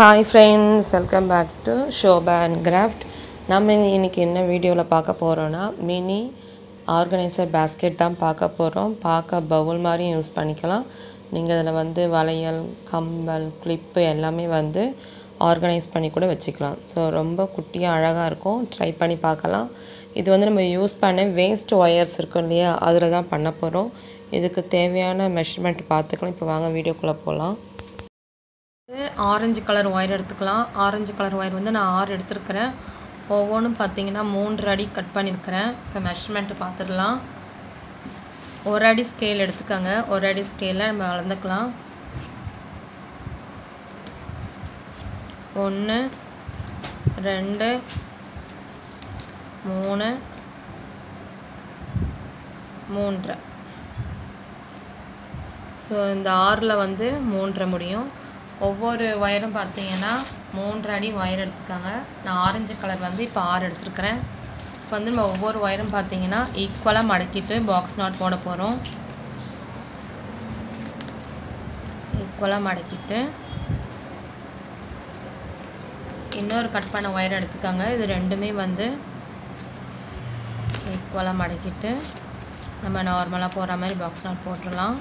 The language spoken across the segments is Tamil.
Hi friends welcome back to Shobha and craft நம்ம இன்னைக்கு என்ன வீடியோவில் பார்க்க போகிறோன்னா மினி ஆர்கனைசர் பேஸ்கெட் தான் பார்க்க போகிறோம் பார்க்க பவுல் மாதிரியும் யூஸ் பண்ணிக்கலாம். நீங்கள் அதில் வந்து வளையல் கம்பல் கிளிப்பு எல்லாமே வந்து ஆர்கனைஸ் பண்ணி கூட வச்சுக்கலாம். ஸோ ரொம்ப குட்டியாக அழகாக இருக்கும். ட்ரை பண்ணி பார்க்கலாம். இது வந்து நம்ம யூஸ் பண்ண வேஸ்ட் ஒயர்ஸ் இருக்கும் இல்லையா? அதில் தான் பண்ண போகிறோம் இதுக்கு தேவையான மெஷர்மெண்ட் பார்த்துக்கலாம். இப்போ வாங்க வீடியோக்குள்ளே போகலாம் ஆரஞ்சு கலர் ஒயர் எடுத்துக்கலாம். ஆரஞ்சு கலர் ஒயர் வந்து நான் ஆறு எடுத்துருக்கிறேன். ஒவ்வொன்றும் பார்த்தீங்கன்னா மூன்று அடி கட் பண்ணியிருக்கிறேன். இப்போ மெஷர்மெண்ட்டு பார்த்துடலாம் ஒரு அடி ஸ்கேல் எடுத்துக்கோங்க. ஒரு அடி ஸ்கேலில் நம்ம வளர்ந்துக்கலாம். ஒன்று ரெண்டு மூணு மூன்றரை. ஸோ இந்த ஆறில் வந்து மூன்றரை முடியும். ஒவ்வொரு ஒயரும் பார்த்தீங்கன்னா மூன்று அடி ஒயர் எடுத்துக்காங்க நான் ஆரஞ்சு கலர் வந்து இப்போ ஆறு எடுத்துருக்கிறேன். இப்போ வந்து நம்ம ஒவ்வொரு ஒயரும் பார்த்தீங்கன்னா ஈக்குவலாக மடக்கிட்டு பாக்ஸ் நாட் போட போகிறோம் ஈக்குவலாக மடக்கிட்டு இன்னொரு கட் பண்ண ஒயர் எடுத்துக்காங்க இது ரெண்டுமே வந்து ஈக்குவலாக மடக்கிட்டு நம்ம நார்மலாக போகிற மாதிரி பாக்ஸ் நாட் போட்டுடலாம்.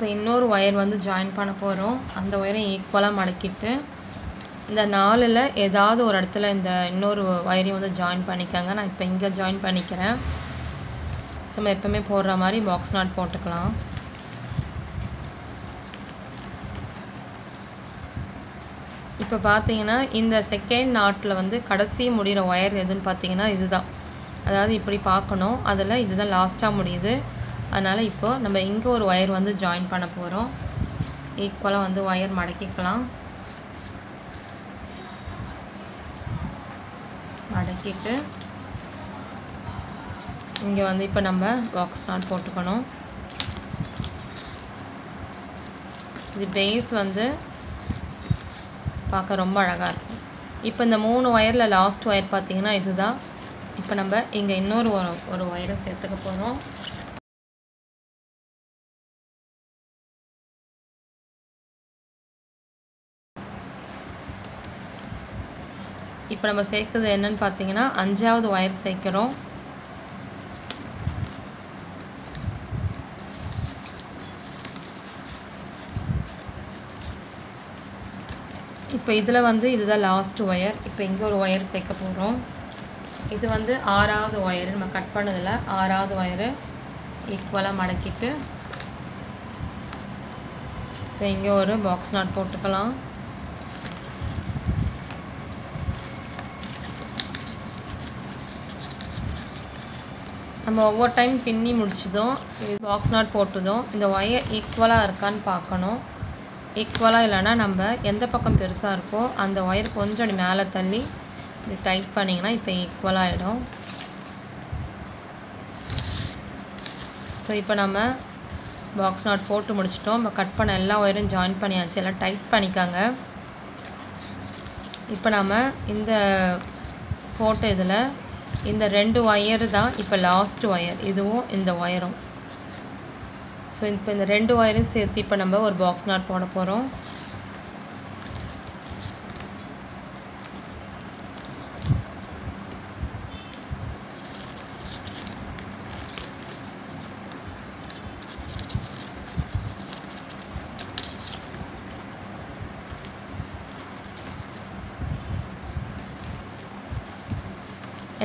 இப்போ இன்னொரு ஒயர் வந்து ஜாயின் பண்ண போகிறோம் அந்த ஒயரை ஈக்குவலாக மடக்கிட்டு இந்த நாலில் ஏதாவது ஒரு இடத்துல இந்த இன்னொரு ஒயரையும் வந்து ஜாயின் பண்ணிக்கோங்க. நான் இப்போ இங்கே ஜாயின் பண்ணிக்கிறேன். ஸோ நம்ம எப்போவுமே போடுற மாதிரி பாக்ஸ் நாட் போட்டுக்கலாம். இப்போ பார்த்தீங்கன்னா இந்த செகண்ட் நாட்டில் வந்து கடைசி முடிகிற ஒயர் எதுன்னு பார்த்தீங்கன்னா இதுதான். அதாவது இப்படி பார்க்கணும். அதில் இதுதான் லாஸ்ட்டாக முடியுது. அதனால் இப்போ நம்ம இங்கே ஒரு ஒயர் வந்து ஜாயின் பண்ண போகிறோம் ஈக்குவலாக வந்து ஒயர் மடக்கிக்கலாம். மடக்கிட்டு இங்கே வந்து இப்போ நம்ம பாக்ஸ் நாட் போட்டுக்கணும். இது பேஸ் வந்து பார்க்க ரொம்ப அழகாக இருக்கும். இப்போ இந்த மூணு ஒயரில் லாஸ்ட் ஒயர் பார்த்தீங்கன்னா இதுதான். இப்போ நம்ம இங்கே இன்னொரு ஒரு ஒயரை சேர்த்துக்க போகிறோம் இப்போ நம்ம சேர்க்குறது என்னன்னு பார்த்தீங்கன்னா அஞ்சாவது ஒயர் சேர்க்கிறோம். இப்போ இதில் வந்து இதுதான் லாஸ்ட் ஒயர் இப்போ இங்கே ஒரு ஒயர் சேர்க்க போகிறோம் இது வந்து ஆறாவது ஒயர் நம்ம கட் பண்ணதில் ஆறாவது ஒயரு ஈக்குவலாக மடக்கிட்டு இப்போ இங்கே ஒரு பாக்ஸ் நாட் போட்டுக்கலாம். நம்ம ஒவ்வொரு டைம் பின்னி முடிச்சதும் பாக்ஸ் நாட் போட்டதும் இந்த ஒயர் ஈக்குவலாக இருக்கான்னு பார்க்கணும். ஈக்குவலாக இல்லைன்னா நம்ம எந்த பக்கம் பெருசாக இருக்கோ அந்த ஒயர் கொஞ்சம் மேலே தள்ளி இது டைட் பண்ணிங்கன்னா இப்போ ஈக்குவலாக ஆகிடும் ஸோ இப்போ நம்ம பாக்ஸ் நாட் போட்டு முடிச்சிட்டோம். நம்ம கட் பண்ண எல்லா ஒயரும் ஜாயின் பண்ணியாச்சு. எல்லாம் டைட் பண்ணிக்காங்க. இப்போ நம்ம இந்த போட்ட இதில் இந்த ரெண்டு ஒயரு தான் இப்போ லாஸ்ட் ஒயர் இதுவும் இந்த ஒயரும் ஸோ இப்போ இந்த ரெண்டு ஒயரும் சேர்த்து இப்போ நம்ம ஒரு பாக்ஸ் நாட் போட போகிறோம்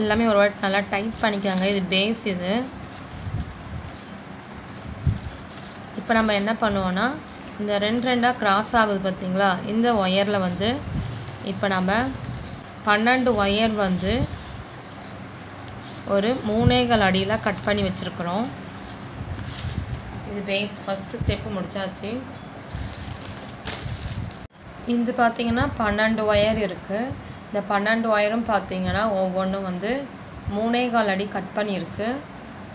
எல்லாமே ஒரு வாட்டி நல்லா டைட் பண்ணிக்கோங்க. இது பேஸ் இது. இப்போ நம்ம என்ன பண்ணுவோன்னா இந்த ரெண்டு ரெண்டாக கிராஸ் ஆகுது பார்த்தீங்களா இந்த ஒயரில் வந்து இப்போ நம்ம பன்னெண்டு ஒயர் வந்து ஒரு மூணேகால் அடியில் கட் பண்ணி வச்சுருக்குறோம். இது பேஸ் ஃபஸ்ட்டு ஸ்டெப்பு முடிச்சாச்சு. இது பார்த்தீங்கன்னா பன்னெண்டு ஒயர் இருக்குது இந்த பன்னெண்டு ஒயரும் பார்த்தீங்கன்னா ஒவ்வொன்றும் வந்து மூணே கால் அடி கட் பண்ணியிருக்கு.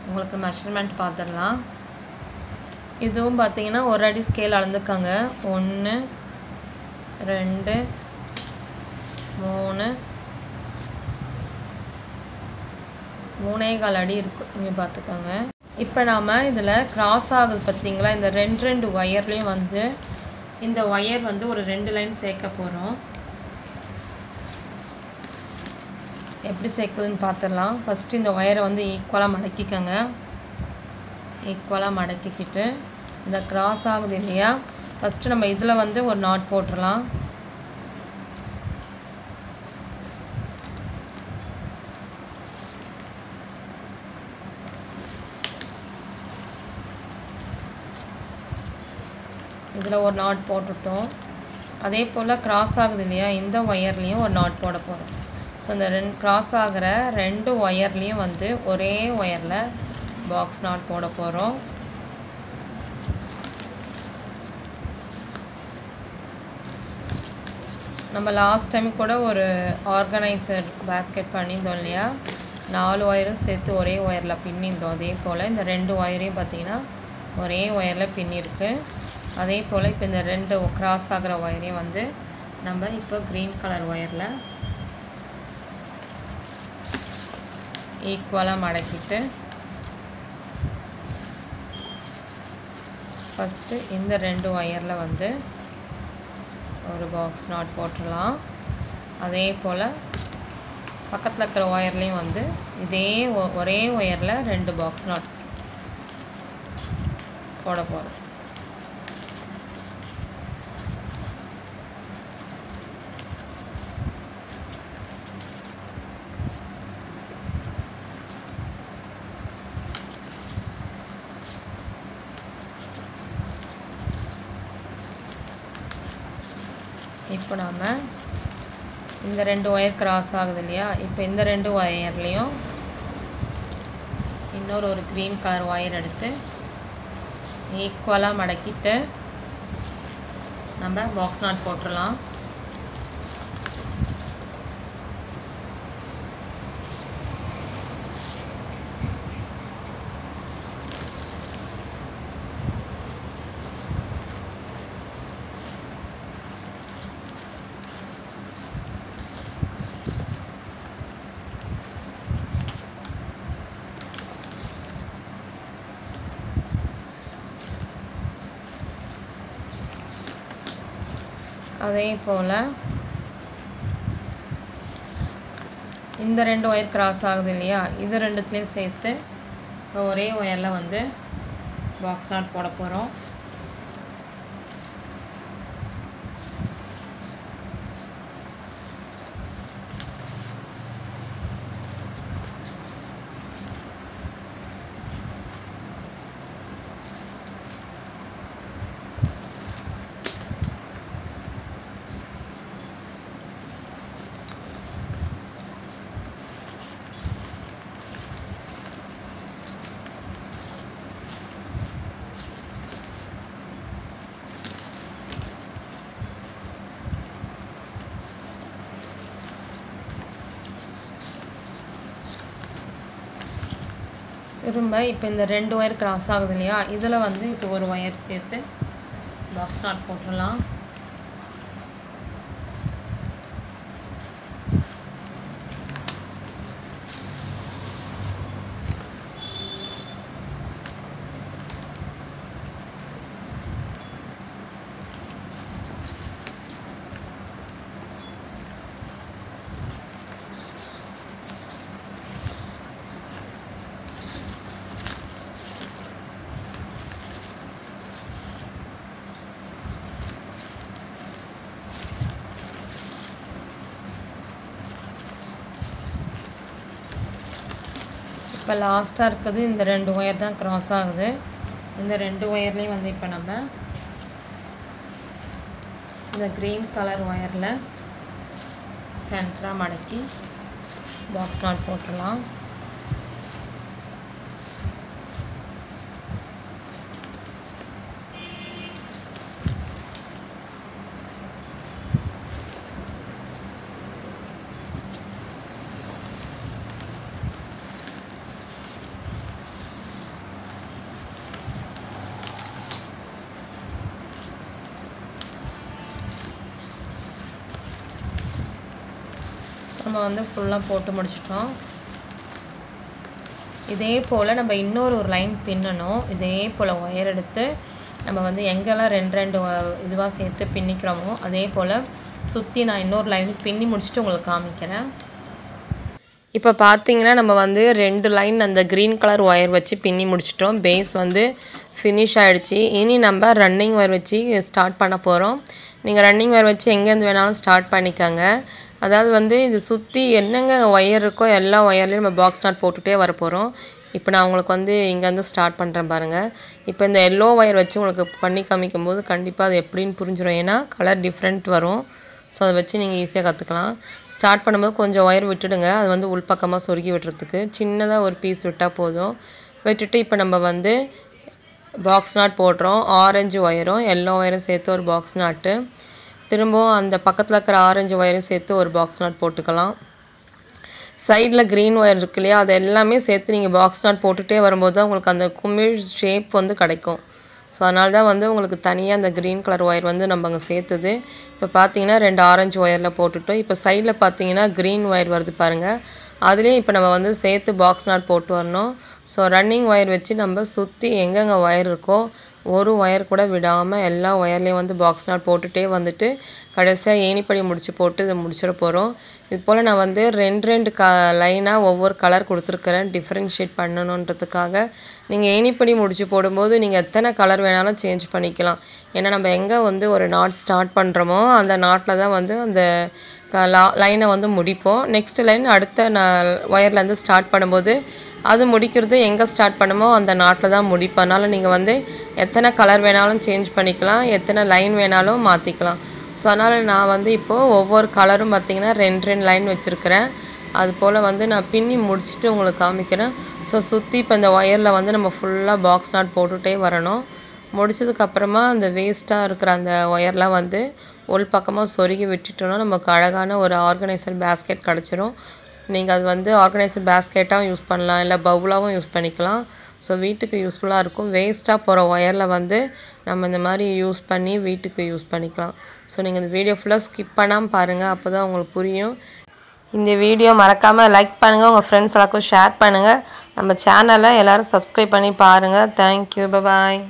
உங்களுக்கு மெஷர்மெண்ட் பார்த்துடலாம் இதுவும் பார்த்தீங்கன்னா ஒரு அடி ஸ்கேல் அளந்துக்கோங்க. ஒன்று ரெண்டு மூணு மூணே கால் அடி இருக்கும் இங்கே பார்த்துக்கோங்க இப்போ நாம் இதில் கிராஸ் ஆகுது பார்த்தீங்களா இந்த ரெண்டு ரெண்டு ஒயர்லேயும் வந்து இந்த ஒயர் வந்து ஒரு ரெண்டு லைன் சேர்க்க போகிறோம் எப்படி சேர்க்குதுன்னு பார்த்துடலாம். ஃபஸ்ட்டு இந்த ஒயரை வந்து ஈக்குவலாக மடக்கிக்கோங்க. ஈக்குவலாக மடக்கிக்கிட்டு இந்த கிராஸ் ஆகுது இல்லையா? ஃபஸ்ட்டு நம்ம இதில் வந்து ஒரு நாட் போட்டுடலாம். இதில் ஒரு நாட் போட்டுட்டோம். அதே போல் கிராஸ் ஆகுது இல்லையா? இந்த ஒயர்லேயும் ஒரு நாட் போட போகிறோம் ஸோ இந்த ரெண்டு கிராஸ் ஆகிற ரெண்டு ஒயர்லேயும் வந்து ஒரே ஒயரில் பாக்ஸ் நாட் போட போகிறோம் நம்ம லாஸ்ட் டைம் கூட ஒரு ஆர்கனைசர் பேஸ்கெட் பண்ணியிருந்தோம் இல்லையா? நாலு ஒயரும் சேர்த்து ஒரே ஒயரில் பின்னிருந்தோம் அதே போல் இந்த ரெண்டு ஒயரையும் பார்த்தீங்கன்னா ஒரே ஒயரில் பின்னிருக்கு அதே போல் இப்போ இந்த ரெண்டு கிராஸ் ஆகிற ஒயரையும் வந்து நம்ம இப்போ க்ரீன் கலர் ஒயரில் ஈக்குவலாக மடக்கிட்டு ஃபஸ்ட்டு இந்த ரெண்டு ஒயரில் வந்து ஒரு பாக்ஸ் நாட் போட்டுடலாம். அதே போல் பக்கத்தில் இருக்கிற ஒயர்லேயும் வந்து இதே ஒரே ஒயரில் ரெண்டு பாக்ஸ் நாட் போட போகிறோம் இப்போ நாம் இந்த ரெண்டு ஒயர் கிராஸ் ஆகுது இல்லையா? இப்போ இந்த ரெண்டு ஒயர்லேயும் இன்னொரு ஒரு க்ரீன் கலர் ஒயர் எடுத்து ஈக்குவலாக மடக்கிட்டு நம்ம பாக்ஸ் நாட் போட்டுடலாம் அதே போல். இந்த ரெண்டு ஒயர் கிராஸ் ஆகுது இல்லையா? இது ரெண்டுத்துலேயும் சேர்த்து ஒரே ஒயரில் வந்து பாக்ஸ் நாட் போட போகிறோம் திரும்ப இப்போ இந்த ரெண்டு ஒயர் கிராஸ் ஆகுது இல்லையா? இதில் வந்து இப்போ ஒரு ஒயர் சேர்த்து பாக்ஸ் நாட் போட்டுடலாம். இப்போ லாஸ்ட்டாக இருக்கிறது இந்த ரெண்டு ஒயர் தான் கிராஸ் ஆகுது. இந்த ரெண்டு ஒயர்லேயும் வந்து இப்போ நம்ம இந்த க்ரீன் கலர் ஒயரில் சென்டராக மடக்கி பாக்ஸ் நாட் போட்டுடலாம். நம்ம வந்து ஃபுல்லாக போட்டு முடிச்சிட்டோம். இதே போல் நம்ம இன்னொரு ஒரு லைன் பின்னணும். இதே போல் ஒயர் எடுத்து நம்ம வந்து எங்கெல்லாம் ரெண்டு ரெண்டு இதுவாக சேர்த்து பின்னிக்கிறோமோ அதே போல் சுற்றி நான் இன்னொரு லைன் பின்னி முடிச்சுட்டு உங்களுக்கு காமிக்கிறேன். இப்போ பார்த்தீங்கன்னா நம்ம வந்து ரெண்டு லைன் அந்த க்ரீன் கலர் ஒயர் வச்சு பின்னி முடிச்சிட்டோம். பேஸ் வந்து ஃபினிஷ் ஆகிடுச்சு இனி நம்ம ரன்னிங் ஒயர் வச்சு ஸ்டார்ட் பண்ண போகிறோம் நீங்கள் ரன்னிங் ஒயர் வச்சு எங்கேருந்து வேணாலும் ஸ்டார்ட் பண்ணிக்கோங்க. அதாவது வந்து இது சுற்றி என்னங்க ஒயர் இருக்கோ எல்லா ஒயர்லேயும் நம்ம பாக்ஸ் நாட் போட்டுகிட்டே வர போகிறோம் இப்போ நான் உங்களுக்கு வந்து இங்கேருந்து ஸ்டார்ட் பண்ணுறேன் பாருங்கள் இப்போ இந்த எல்லோ ஒயர் வச்சு உங்களுக்கு பண்ணி காமிக்கும் போது கண்டிப்பாக அது எப்படின்னு புரிஞ்சிடும் ஏன்னா கலர் டிஃப்ரெண்ட் வரும். ஸோ அதை வச்சு நீங்கள் ஈஸியாக கற்றுக்கலாம் ஸ்டார்ட் பண்ணும்போது கொஞ்சம் ஒயர் விட்டுடுங்க. அது வந்து உள்பக்கமாக சொருகி விட்டுறதுக்கு சின்னதாக ஒரு பீஸ் விட்டால் போதும். விட்டுட்டு இப்போ நம்ம வந்து பாக்ஸ் நாட் போடுறோம். ஆரஞ்சு ஒயரும் எல்லோ ஒயரும் சேர்த்து ஒரு பாக்ஸ் நாட்டு திரும்பவும் அந்த பக்கத்தில் இருக்கிற ஆரஞ்சு ஒயரும் சேர்த்து ஒரு பாக்ஸ் நாட் போட்டுக்கலாம். சைடில் க்ரீன் ஒயர் இருக்கு இல்லையா? அதை எல்லாமே சேர்த்து நீங்கள் பாக்ஸ் நாட் போட்டுகிட்டே வரும்போது தான் உங்களுக்கு அந்த குமிழ் ஷேப் வந்து கிடைக்கும். ஸோ அதனால தான் வந்து உங்களுக்கு தனியாக அந்த க்ரீன் கலர் ஒயர் வந்து நம்ம அங்கே சேர்த்துது. இப்போ பார்த்தீங்கன்னா ரெண்டு ஆரஞ்சு ஒயரில் போட்டுட்டோம். இப்போ சைடில் பார்த்தீங்கன்னா க்ரீன் ஒயர் வருது பாருங்கள் அதுலேயும் இப்போ நம்ம வந்து சேர்த்து பாக்ஸ் நாட் போட்டு வரணும். ஸோ ரன்னிங் ஒயர் வச்சு நம்ம சுற்றி எங்கெங்கே ஒயர் இருக்கோ ஒரு ஒயர் கூட விடாமல் எல்லா ஒயர்லேயும் வந்து பாக்ஸ் நாட் போட்டுகிட்டே வந்துட்டு கடைசியாக ஏணிப்படி முடிச்சு போட்டு இதை முடிச்சிட போகிறோம் இது போல் நான் வந்து ரெண்டு ரெண்டு க லைனாக ஒவ்வொரு கலர் கொடுத்துருக்குறேன். டிஃப்ரென்ஷியேட் பண்ணணுன்றதுக்காக. நீங்கள் ஏணிப்படி முடிச்சு போடும்போது நீங்கள் எத்தனை கலர் வேணாலும் சேஞ்ச் பண்ணிக்கலாம். ஏன்னா நம்ம எங்கே வந்து ஒரு நாட் ஸ்டார்ட் பண்ணுறோமோ அந்த நாட்டில் தான் வந்து அந்த லைனை வந்து முடிப்போம். நெக்ஸ்ட் லைன் அடுத்த நான் ஒயர்லேருந்து ஸ்டார்ட் பண்ணும்போது அது முடிக்கிறது எங்கே ஸ்டார்ட் பண்ணுமோ அந்த நாட்டில் தான் முடிப்போம் அதனால் நீங்கள் வந்து எத்தனை கலர் வேணாலும் சேஞ்ச் பண்ணிக்கலாம் எத்தனை லைன் வேணாலும் மாற்றிக்கலாம் ஸோ அதனால் நான் வந்து இப்போது ஒவ்வொரு கலரும் பார்த்திங்கன்னா ரெண்டு ரெண்டு லைன் வச்சுருக்கிறேன். அது போல் வந்து நான் பின்னி முடிச்சுட்டு உங்களுக்கு காமிக்கிறேன். ஸோ சுற்றி இப்போ இந்த ஒயரில் வந்து நம்ம ஃபுல்லாக பாக்ஸ் நாட் போட்டுகிட்டே வரணும். முடிச்சதுக்கப்புறமா அந்த வேஸ்ட்டாக இருக்கிற அந்த ஒயர்லாம் வந்து உள் பக்கமாக சொருகி விட்டுட்டோம்னா நமக்கு அழகான ஒரு ஆர்கனைசர் பேஸ்கெட் கிடச்சிரும். நீங்கள் அது வந்து ஆர்கனைஸ்டு பேஸ்கெட்டாகவும் யூஸ் பண்ணலாம் இல்லை பவுலாகவும் யூஸ் பண்ணிக்கலாம். ஸோ வீட்டுக்கு யூஸ்ஃபுல்லாக இருக்கும். வேஸ்ட்டாக போகிற ஒயரில் வந்து நம்ம இந்த மாதிரி யூஸ் பண்ணி வீட்டுக்கு யூஸ் பண்ணிக்கலாம். ஸோ நீங்கள் இந்த வீடியோ ஃபுல்லாக ஸ்கிப் பண்ணாமல் பாருங்கள் அப்போ தான் உங்களுக்கு புரியும். இந்த வீடியோ மறக்காமல் லைக் பண்ணுங்கள் உங்கள் ஃப்ரெண்ட்ஸ் எல்லாருக்கும் ஷேர் பண்ணுங்கள் நம்ம சேனலை எல்லோரும் சப்ஸ்கிரைப் பண்ணி பாருங்கள் தேங்க்யூ பாய்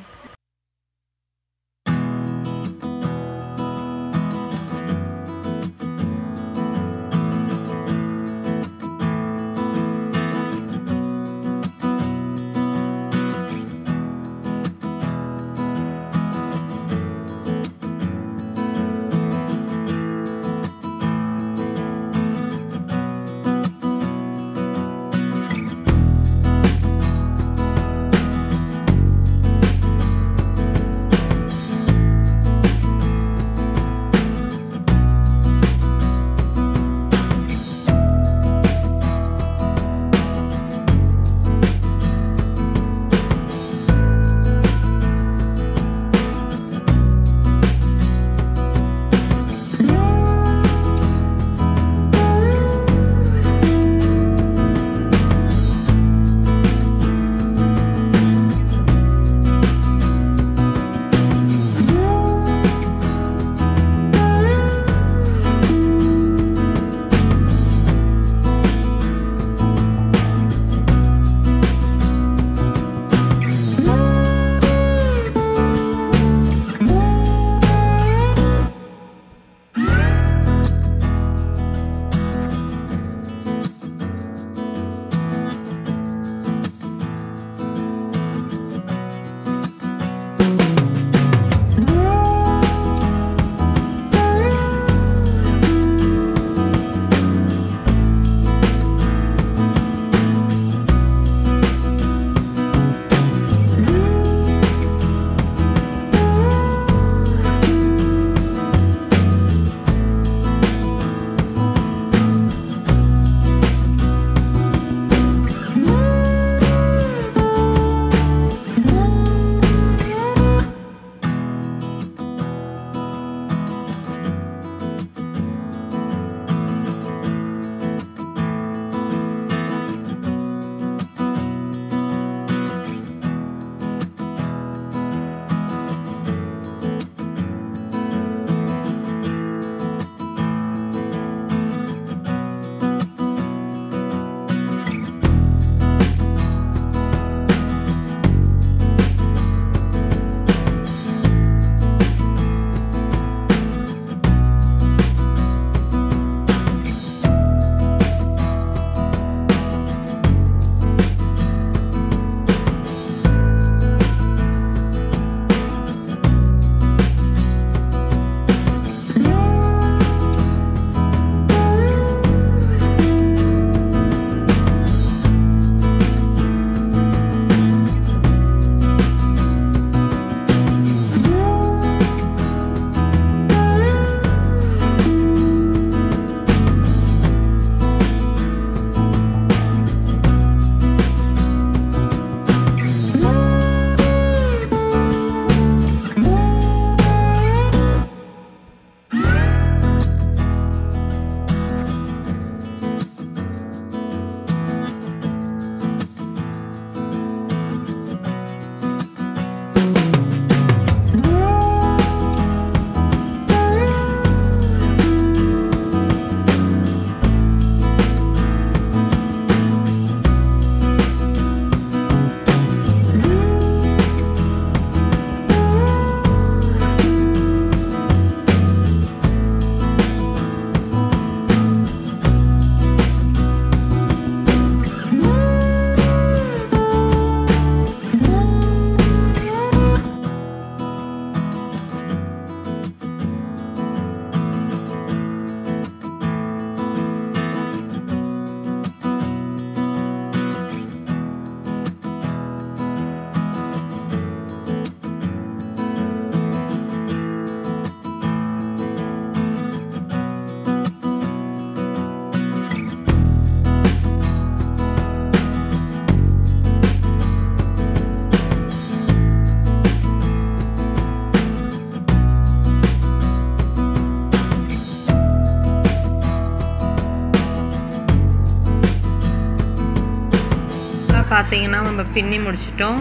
பார்த்தீங்கன்னா நம்ம பின்னி முடிச்சிட்டோம்.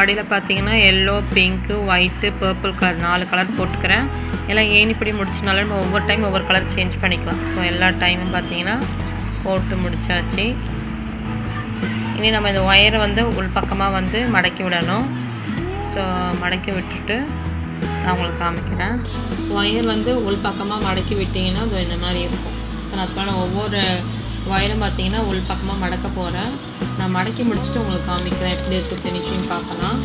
அடியில் பார்த்தீங்கன்னா yellow pink white purple colour நாலு கலர் போட்டுக்கிறேன். எல்லாம் இப்படி முடிச்சனால நம்ம ஒவ்வொரு டைம் ஒவ்வொரு கலர் சேஞ்ச் பண்ணிக்கலாம். ஸோ எல்லா டைமும் பார்த்தீங்கன்னா போட்டு முடிச்சாச்சு. இனி நம்ம இந்த ஒயரை வந்து உள் பக்கமாக வந்து மடக்கி விடணும். ஸோ மடக்கி விட்டுட்டு நான் உங்களுக்கு காமிக்கிறேன். ஒயர் வந்து உள் பக்கமாக மடக்கி விட்டிங்கன்னா அது இந்த மாதிரி இருக்கும். ஸோ நான் அதுக்கான ஒவ்வொரு ஒயரும் பார்த்தீங்கன்னா உள் பக்கமாக மடக்க போகிறேன் நான் மடக்கி முடிச்சுட்டு உங்களுக்கு காமிக்கிறேன். எப்படி இருக்குது ஃபினிஷிங் பார்க்கலாம்.